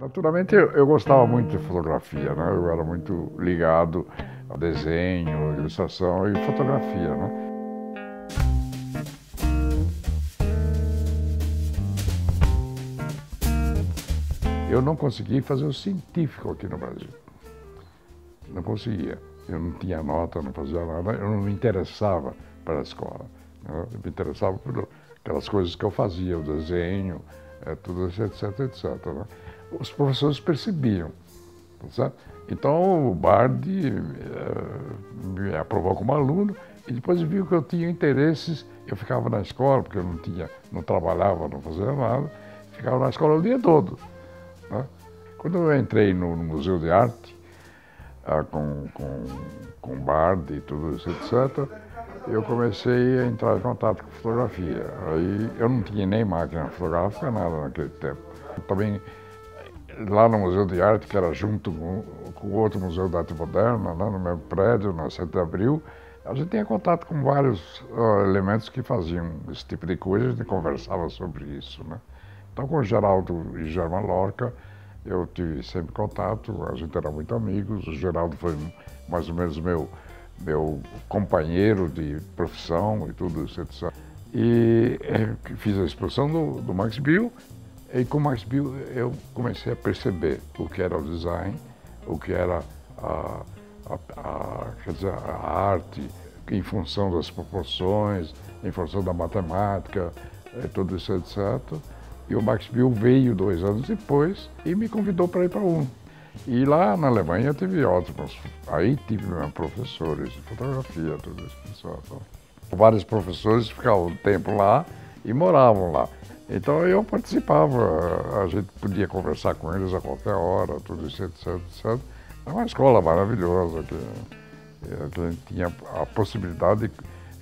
Naturalmente, eu, eu, gostava muito de fotografia, né? Eu era muito ligado a desenho, ilustração e fotografia, né? Eu não consegui fazer o científico aqui no Brasil. Não conseguia. Eu não tinha nota, não fazia nada, eu não me interessava para a escola. Né? Eu me interessava por aquelas coisas que eu fazia, o desenho, é, tudo etc, etc. Né? Os professores percebiam. Tá então o Bardi é, me aprovou como aluno e depois viu que eu tinha interesses. Eu ficava na escola, porque eu não tinha, não trabalhava, não fazia nada, ficava na escola o dia todo. Né? Quando eu entrei no, no Museu de Arte, ah, com, com, com e tudo isso, etc., eu comecei a entrar em contato com fotografia. Aí eu não tinha nem máquina fotográfica, nada naquele tempo. Também lá no Museu de Arte, que era junto com, o outro Museu de Arte Moderna, lá no mesmo prédio, na 7 de Abril, a gente tinha contato com vários uh, elementos que faziam esse tipo de coisa, a gente conversava sobre isso. Né? Então, com o Geraldo e German Lorca, eu tive sempre contato, a gente era muito amigos, o Geraldo foi mais ou menos meu meu companheiro de profissão e tudo isso, etc. E é, fiz a exposição do, do Max Bill, e com o Max Bill eu comecei a perceber o que era o design, o que era a, a, a, dizer, a arte, em função das proporções, em função da matemática, e é, tudo isso, etc. E o Max Bill veio dois anos depois e me convidou para ir para um. E lá na Alemanha tive ótimos, aí tive professores de fotografia, tudo isso, pessoal. Então, vários professores ficavam tempo lá e moravam lá. Então eu participava, a gente podia conversar com eles a qualquer hora, tudo isso, etc, etc. É uma escola maravilhosa, que, que a gente tinha a possibilidade de,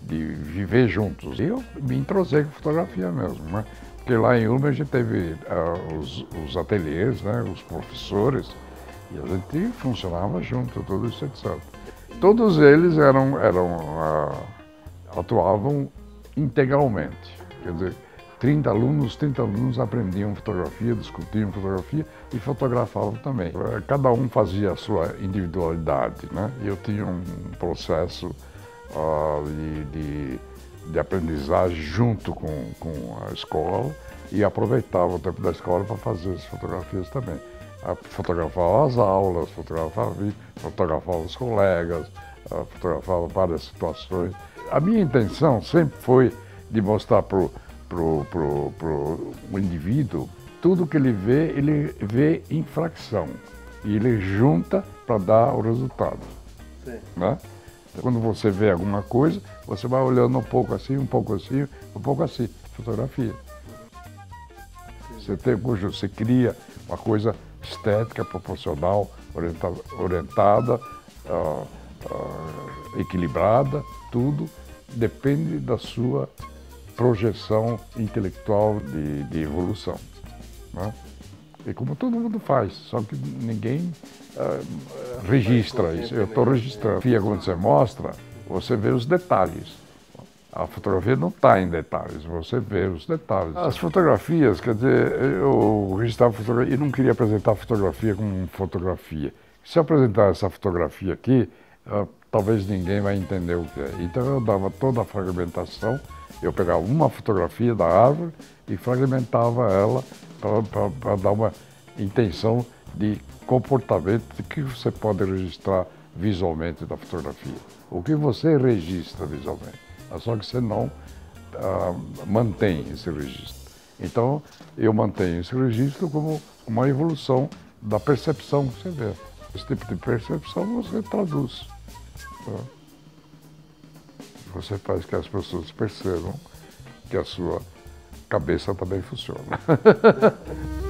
de viver juntos. Eu me entrosei com fotografia mesmo, né? Porque lá em Ulm a gente teve uh, os, os ateliês, né? os professores, e a gente funcionava junto, tudo isso, etc. Todos eles eram, eram uh, atuavam integralmente. Quer dizer, 30 alunos, 30 alunos aprendiam fotografia, discutiam fotografia e fotografavam também. Cada um fazia a sua individualidade, né? Eu tinha um processo uh, de, de, de, aprendizagem junto com, com a escola e aproveitava o tempo da escola para fazer as fotografias também fotografava as aulas, fotografava, fotografava os colegas, fotografava várias situações. A minha intenção sempre foi de mostrar para o pro, pro, pro, indivíduo tudo que ele vê, ele vê em fração. E ele junta para dar o resultado. Né? Quando você vê alguma coisa, você vai olhando um pouco assim, um pouco assim, um pouco assim. Fotografia. Você, tem, você cria uma coisa estética, proporcional, orientada, orientada equilibrada, tudo depende da sua projeção intelectual de, de evolução. Né? E como todo mundo faz, só que ninguém uh, registra isso. Eu estou registrando. Quando você mostra, você vê os detalhes. A fotografia não está em detalhes, você vê os detalhes. As fotografias, quer dizer, eu registrava fotografia e não queria apresentar a fotografia como fotografia. Se eu apresentar essa fotografia aqui, uh, talvez ninguém vai entender o que é. Então eu dava toda a fragmentação, eu pegava uma fotografia da árvore e fragmentava ela para dar uma intenção de comportamento de que você pode registrar visualmente da fotografia. O que você registra visualmente. É só que você não uh, mantém esse registro. Então, eu mantenho esse registro como uma evolução da percepção que você vê. Esse tipo de percepção você traduz. Tá? Você faz que as pessoas percebam que a sua cabeça também funciona.